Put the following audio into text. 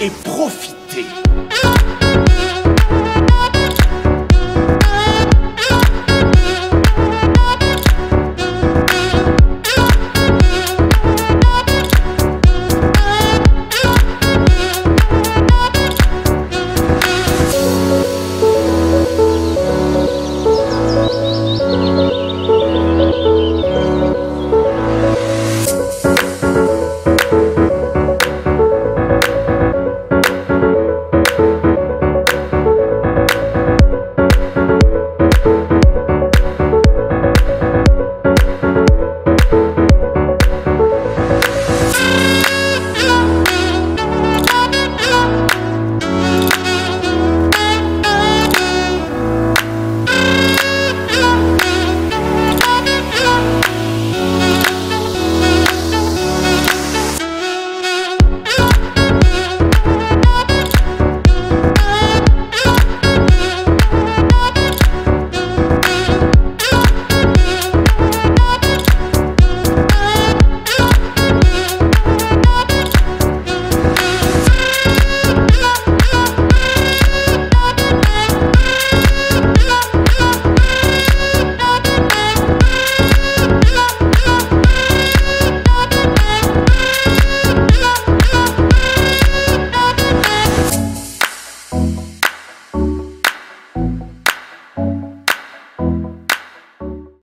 et profitez.